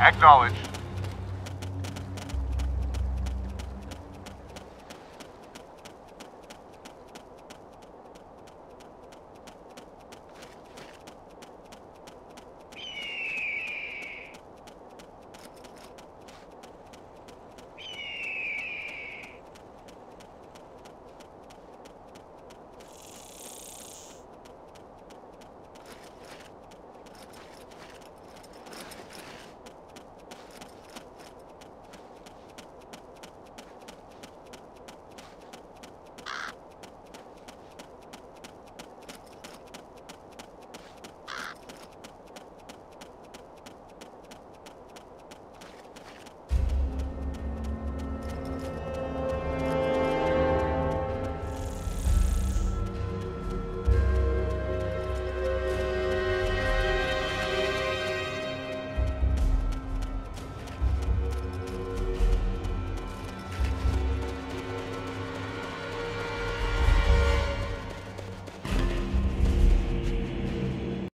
Acknowledge.